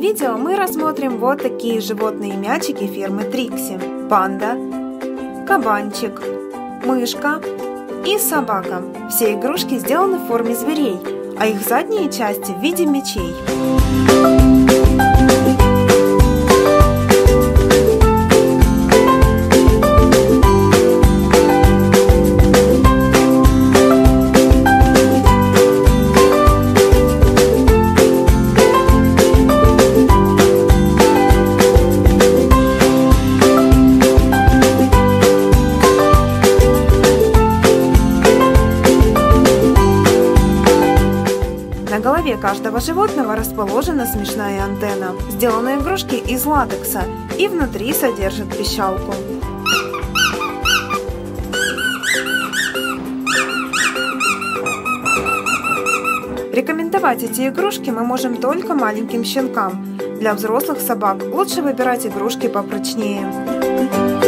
видео мы рассмотрим вот такие животные мячики фирмы Трикси. Панда, кабанчик, мышка и собака. Все игрушки сделаны в форме зверей, а их задние части в виде мечей. На голове каждого животного расположена смешная антенна. Сделаны игрушки из латекса и внутри содержат пищалку. Рекомендовать эти игрушки мы можем только маленьким щенкам. Для взрослых собак лучше выбирать игрушки попрочнее.